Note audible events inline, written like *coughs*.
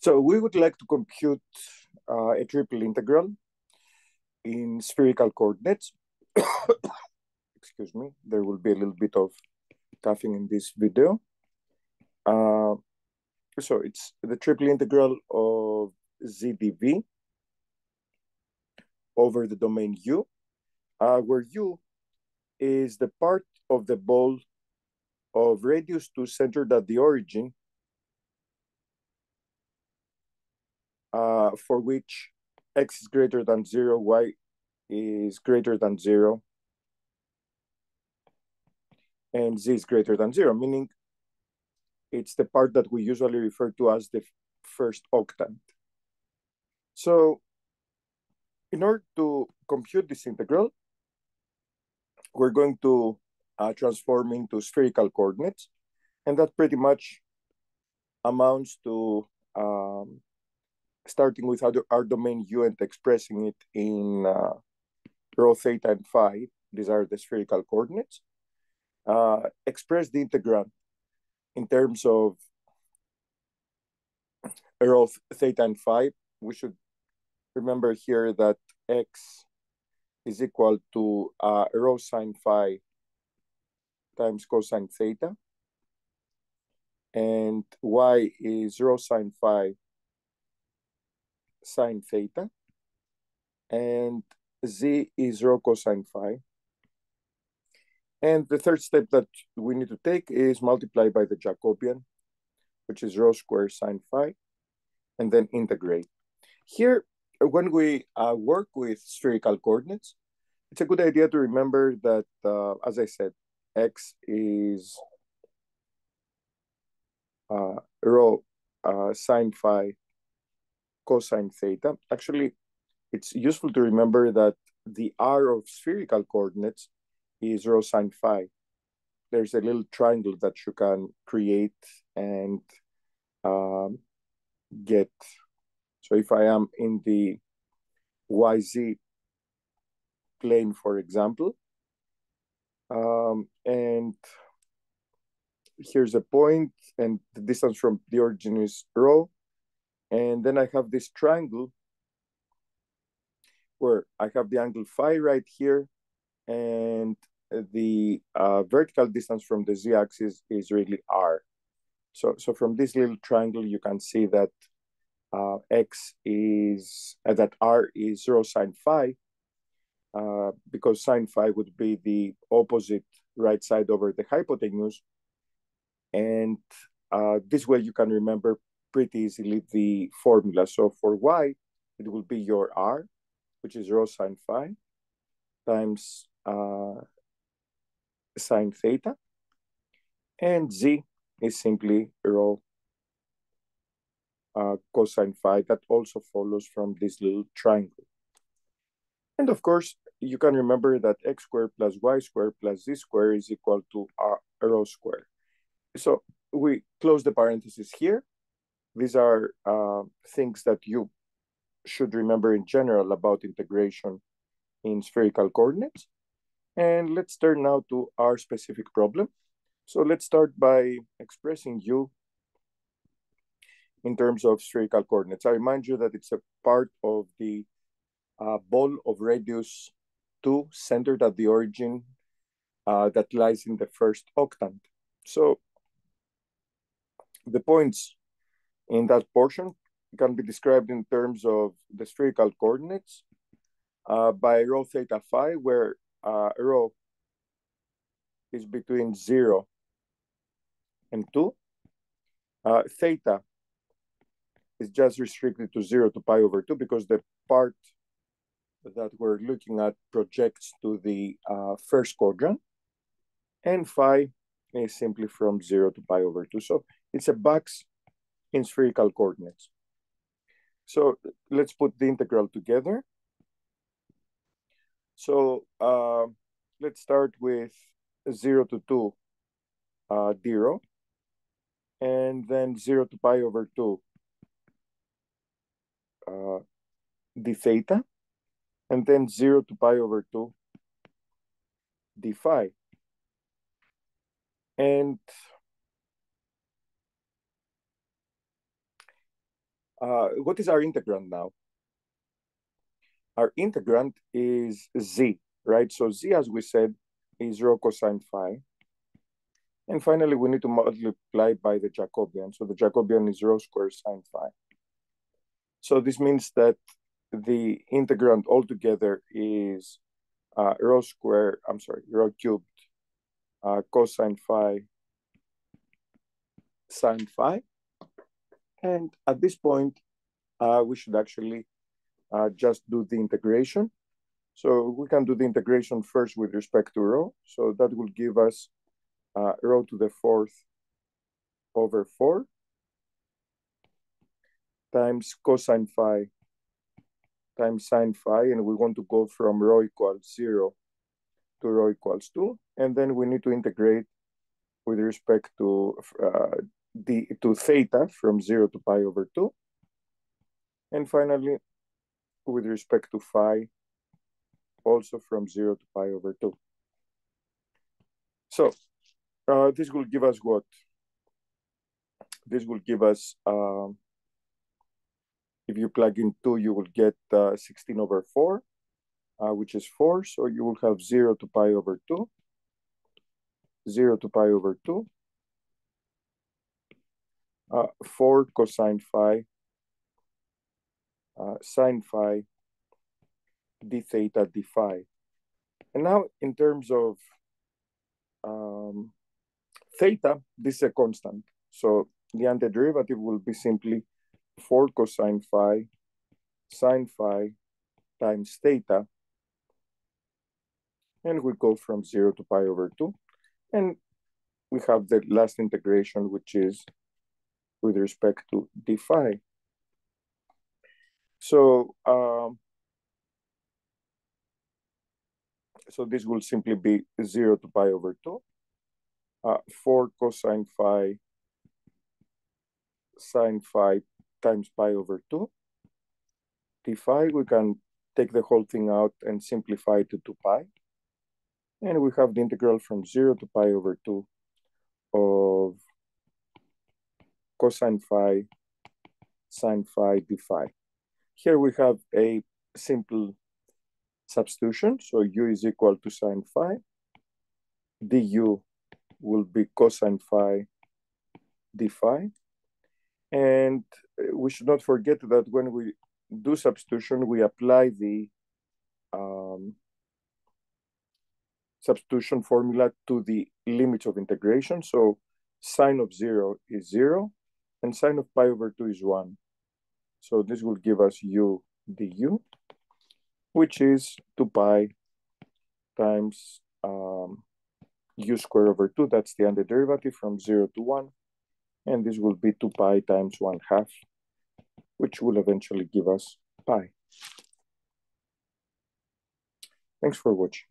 So we would like to compute uh, a triple integral in spherical coordinates. *coughs* Excuse me, there will be a little bit of coughing in this video. Uh, so it's the triple integral of zdv over the domain u, uh, where u is the part of the ball of radius 2 centered at the origin for which x is greater than 0, y is greater than 0, and z is greater than 0, meaning it's the part that we usually refer to as the first octant. So in order to compute this integral, we're going to uh, transform into spherical coordinates, and that pretty much amounts to um, starting with our, our domain U and expressing it in uh, rho theta and phi, these are the spherical coordinates, uh, express the integrand in terms of rho theta and phi. We should remember here that x is equal to uh, rho sine phi times cosine theta, and y is rho sine phi sine theta, and z is rho cosine phi. And the third step that we need to take is multiply by the Jacobian, which is rho square sine phi, and then integrate. Here, when we uh, work with spherical coordinates, it's a good idea to remember that, uh, as I said, x is uh, rho uh, sine phi cosine theta. Actually, it's useful to remember that the r of spherical coordinates is rho sine phi. There's a little triangle that you can create and um, get. So if I am in the YZ plane, for example, um, and here's a point, and the distance from the origin is rho, and then I have this triangle where I have the angle phi right here, and the uh, vertical distance from the z-axis is really r. So, so from this little triangle, you can see that uh, x is, uh, that r is rho sine phi, uh, because sine phi would be the opposite right side over the hypotenuse. And uh, this way you can remember pretty easily the formula. So for y, it will be your r, which is rho sine phi, times uh, sine theta. And z is simply rho uh, cosine phi that also follows from this little triangle. And of course, you can remember that x squared plus y squared plus z squared is equal to r rho squared. So we close the parentheses here. These are uh, things that you should remember in general about integration in spherical coordinates. And let's turn now to our specific problem. So let's start by expressing u in terms of spherical coordinates. I remind you that it's a part of the uh, ball of radius 2 centered at the origin uh, that lies in the first octant. So the points in that portion it can be described in terms of the spherical coordinates uh, by rho theta phi, where uh, rho is between 0 and 2. Uh, theta is just restricted to 0 to pi over 2 because the part that we're looking at projects to the uh, first quadrant. And phi is simply from 0 to pi over 2. So it's a box in spherical coordinates. So let's put the integral together. So uh, let's start with 0 to 2 uh, zero, and then 0 to pi over 2 uh, d theta, and then 0 to pi over 2 d phi. And Uh, what is our integrand now? Our integrand is z, right? So z, as we said, is rho cosine phi. And finally, we need to multiply by the Jacobian. So the Jacobian is rho squared sine phi. So this means that the integrand altogether is uh, rho squared, I'm sorry, rho cubed uh, cosine phi sine phi. And at this point, uh, we should actually uh, just do the integration. So we can do the integration first with respect to rho. So that will give us uh, rho to the fourth over 4 times cosine phi times sine phi, and we want to go from rho equals 0 to rho equals 2. And then we need to integrate with respect to uh, the to theta from 0 to pi over 2. And finally, with respect to phi, also from 0 to pi over 2. So uh, this will give us what? This will give us, um, if you plug in 2, you will get uh, 16 over 4, uh, which is 4. So you will have 0 to pi over 2, 0 to pi over 2, uh, 4 cosine phi, uh, sine phi, d theta, d phi. And now in terms of um, theta, this is a constant. So the antiderivative will be simply 4 cosine phi sine phi times theta. And we go from 0 to pi over 2. And we have the last integration, which is with respect to d phi. So, um, so this will simply be 0 to pi over 2 uh, 4 cosine phi sine phi times pi over 2. d phi, we can take the whole thing out and simplify to 2 pi. And we have the integral from 0 to pi over 2 of cosine phi sine phi d phi. Here we have a simple substitution. So u is equal to sine phi. du will be cosine phi d phi. And we should not forget that when we do substitution, we apply the um, substitution formula to the limits of integration. So sine of zero is zero and sine of pi over two is one. So this will give us u du, which is two pi times um, u squared over 2, that's the antiderivative from 0 to 1. And this will be 2 pi times 1 half, which will eventually give us pi. Thanks for watching.